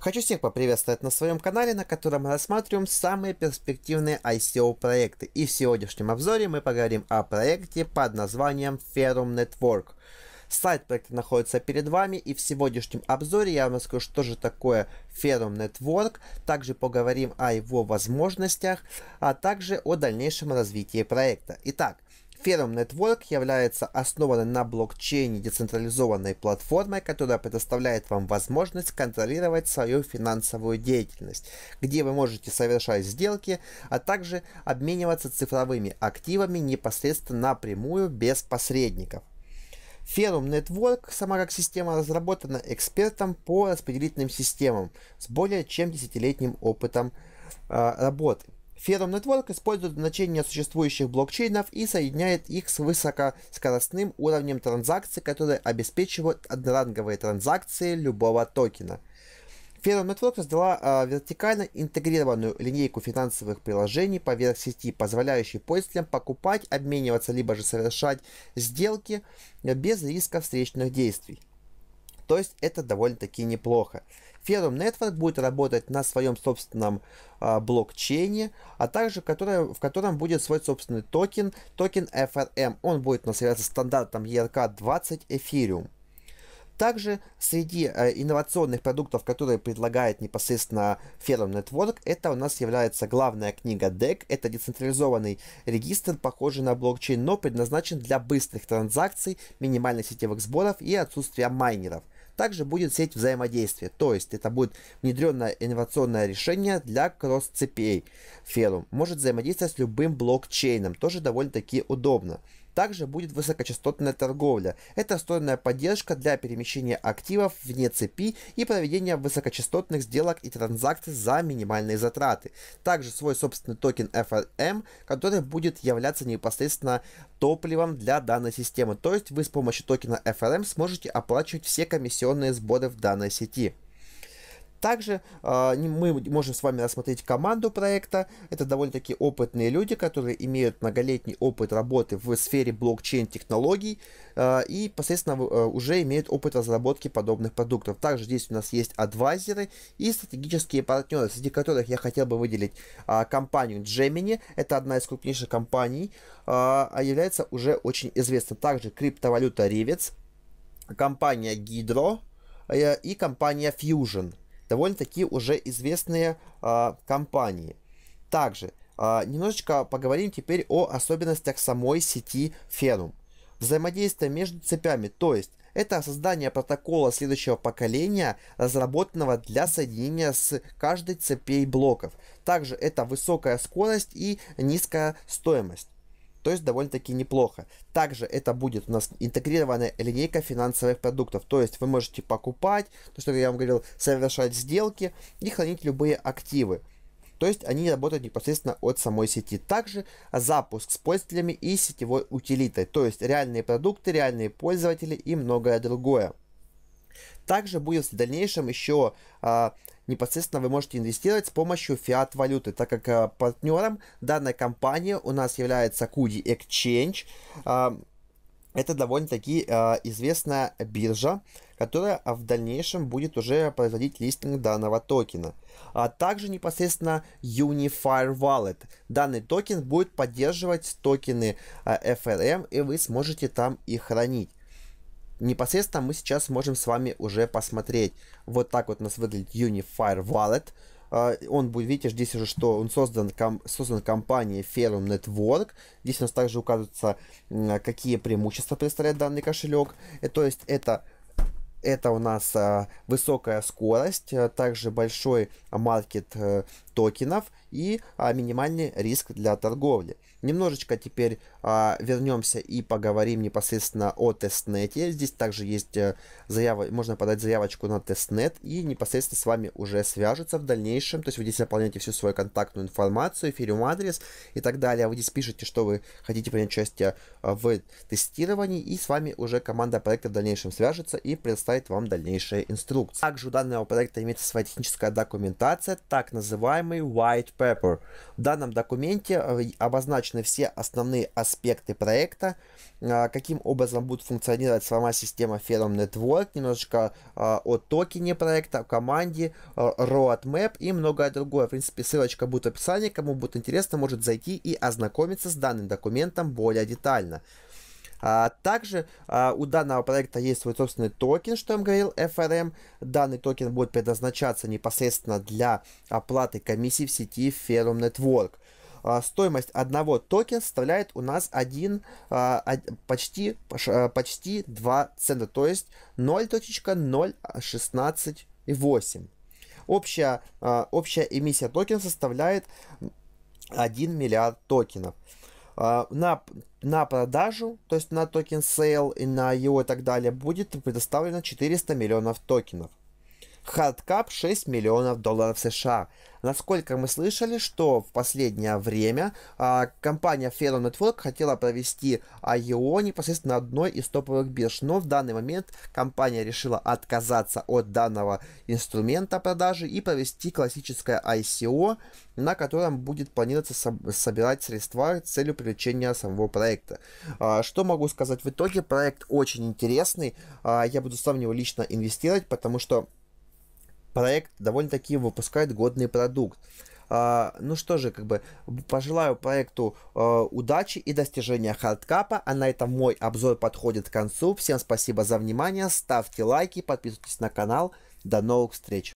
Хочу всех поприветствовать на своем канале, на котором мы рассматриваем самые перспективные ICO проекты. И в сегодняшнем обзоре мы поговорим о проекте под названием Ferrum Network. Сайт проекта находится перед вами, и в сегодняшнем обзоре я вам расскажу, что же такое Ferrum Network, также поговорим о его возможностях, а также о дальнейшем развитии проекта. Итак, Ferrum Network является основанной на блокчейне децентрализованной платформой, которая предоставляет вам возможность контролировать свою финансовую деятельность, где вы можете совершать сделки, а также обмениваться цифровыми активами непосредственно напрямую без посредников. Ferrum Network сама как система разработана экспертом по распределительным системам с более чем десятилетним опытом э, работы. Ferrum Network использует значения существующих блокчейнов и соединяет их с высокоскоростным уровнем транзакций, которые обеспечивают одноранговые транзакции любого токена. Ferrum Network создала э, вертикально интегрированную линейку финансовых приложений поверх сети, позволяющей пользователям покупать, обмениваться, либо же совершать сделки без риска встречных действий. То есть это довольно-таки неплохо. Ferrum Network будет работать на своем собственном а, блокчейне, а также который, в котором будет свой собственный токен, токен FRM. Он будет у нас являться стандартом ERC-20 Ethereum. Также среди э, инновационных продуктов, которые предлагает непосредственно Ferrum Network, это у нас является главная книга DEC. Это децентрализованный регистр, похожий на блокчейн, но предназначен для быстрых транзакций, минимальных сетевых сборов и отсутствия майнеров. Также будет сеть взаимодействия, то есть это будет внедренное инновационное решение для кросс-цепей. Ferrum может взаимодействовать с любым блокчейном, тоже довольно-таки удобно. Также будет высокочастотная торговля. Это встроенная поддержка для перемещения активов вне цепи и проведения высокочастотных сделок и транзакций за минимальные затраты. Также свой собственный токен FRM, который будет являться непосредственно топливом для данной системы. То есть вы с помощью токена FRM сможете оплачивать все комиссионные сборы в данной сети. Также э, мы можем с вами рассмотреть команду проекта. Это довольно-таки опытные люди, которые имеют многолетний опыт работы в сфере блокчейн-технологий э, и, посредственно, э, уже имеют опыт разработки подобных продуктов. Также здесь у нас есть адвайзеры и стратегические партнеры, среди которых я хотел бы выделить э, компанию Gemini. Это одна из крупнейших компаний, э, а является уже очень известна. Также криптовалюта Rivets, компания Hydro э, и компания Fusion довольно-таки уже известные э, компании. Также э, немножечко поговорим теперь о особенностях самой сети Ferrum. Взаимодействие между цепями, то есть это создание протокола следующего поколения, разработанного для соединения с каждой цепей блоков. Также это высокая скорость и низкая стоимость. То есть довольно-таки неплохо. Также это будет у нас интегрированная линейка финансовых продуктов. То есть вы можете покупать, то, что я вам говорил, совершать сделки и хранить любые активы. То есть они работают непосредственно от самой сети. Также запуск с пользователями и сетевой утилитой. То есть реальные продукты, реальные пользователи и многое другое. Также будет в дальнейшем еще а, непосредственно вы можете инвестировать с помощью фиат-валюты, так как а, партнером данной компании у нас является Kudi Exchange. А, это довольно-таки а, известная биржа, которая в дальнейшем будет уже производить листинг данного токена. А также непосредственно Unifier Wallet. Данный токен будет поддерживать токены а, FRM, и вы сможете там их хранить непосредственно мы сейчас можем с вами уже посмотреть. Вот так вот у нас выглядит Unifier Wallet. Uh, он будет, видите, здесь уже, что он создан, ком, создан компанией Ferrum Network. Здесь у нас также указываются, какие преимущества представляет данный кошелек. И, то есть это это у нас а, высокая скорость, а, также большой маркет а, токенов и а, минимальный риск для торговли. Немножечко теперь а, вернемся и поговорим непосредственно о тестнете. Здесь также есть а, заява, можно подать заявочку на тестнет и непосредственно с вами уже свяжутся в дальнейшем. То есть вы здесь заполняете всю свою контактную информацию, Ethereum адрес и так далее. Вы здесь пишете, что вы хотите принять участие а, в тестировании и с вами уже команда проекта в дальнейшем свяжется и предоставит вам дальнейшие инструкции. Также у данного проекта имеется своя техническая документация, так называемая называемый White Paper. В данном документе обозначены все основные аспекты проекта, каким образом будет функционировать сама система Ferrum Network, немножечко о токене проекта, о команде, roadmap и многое другое. В принципе, ссылочка будет в описании, кому будет интересно, может зайти и ознакомиться с данным документом более детально. А, также а, у данного проекта есть свой собственный токен, что я вам говорил, FRM. Данный токен будет предназначаться непосредственно для оплаты комиссии в сети Ferrum Network. А, стоимость одного токена составляет у нас 1, а, почти, а, почти 2 цента, то есть 0.016,8. Общая, а, общая эмиссия токена составляет 1 миллиард токенов. А, на, на продажу, то есть на token sale и на IEO и так далее, будет предоставлено 400 миллионов токенов. Hard cap 6 миллионов долларов США. Насколько мы слышали, что в последнее время а, компания Ferrum Network хотела провести IEO непосредственно одной из топовых бирж, но в данный момент компания решила отказаться от данного инструмента продажи и провести классическое ICO, на котором будет планироваться соб- собирать средства с целью привлечения самого проекта. А, что могу сказать в итоге? Проект очень интересный. А, я буду сам в него лично инвестировать, потому что проект довольно-таки выпускает годный продукт. Uh, ну что же, как бы пожелаю проекту uh, удачи и достижения хардкапа. А на этом мой обзор подходит к концу. Всем спасибо за внимание. Ставьте лайки, подписывайтесь на канал. До новых встреч.